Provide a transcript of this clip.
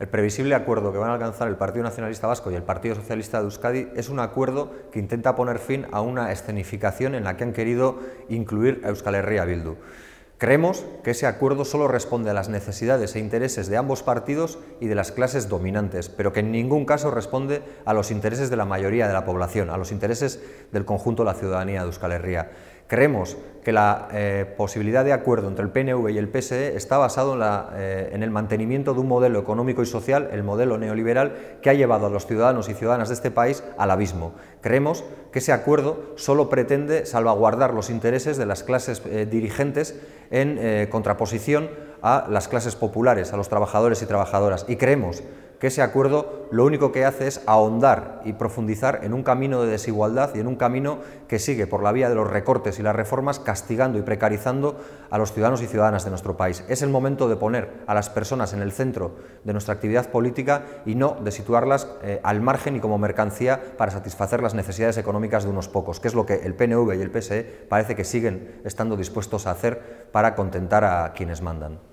El previsible acuerdo que van a alcanzar el Partido Nacionalista Vasco y el Partido Socialista de Euskadi es un acuerdo que intenta poner fin a una escenificación en la que han querido incluir a Euskal Herria Bildu. Creemos que ese acuerdo solo responde a las necesidades e intereses de ambos partidos y de las clases dominantes, pero que en ningún caso responde a los intereses de la mayoría de la población, a los intereses del conjunto de la ciudadanía de Euskal Herria. Creemos que la eh, posibilidad de acuerdo entre el PNV y el PSE está basado en, eh, en, el mantenimiento de un modelo económico y social, el modelo neoliberal, que ha llevado a los ciudadanos y ciudadanas de este país al abismo. Creemos que ese acuerdo solo pretende salvaguardar los intereses de las clases eh, dirigentes en contraposición a las clases populares, a los trabajadores y trabajadoras. Y creemos que ese acuerdo lo único que hace es ahondar y profundizar en un camino de desigualdad y en un camino que sigue por la vía de los recortes y las reformas castigando y precarizando a los ciudadanos y ciudadanas de nuestro país. Es el momento de poner a las personas en el centro de nuestra actividad política y no de situarlas eh, al margen y como mercancía para satisfacer las necesidades económicas de unos pocos, que es lo que el PNV y el PSE parece que siguen estando dispuestos a hacer para contentar a quienes mandan.